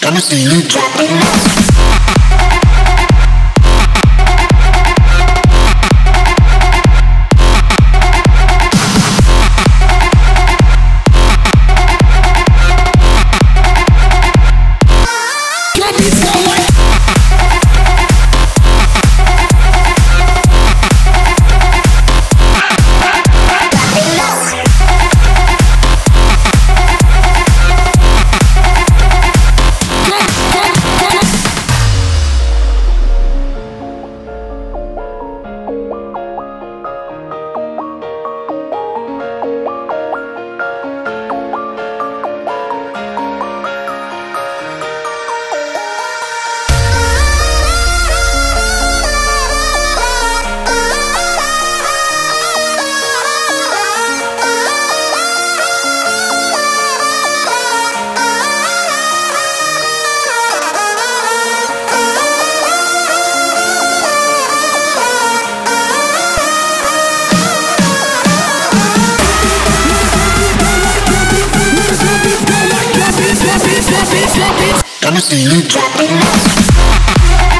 Gonna see you dropping low. Let me see you drop it.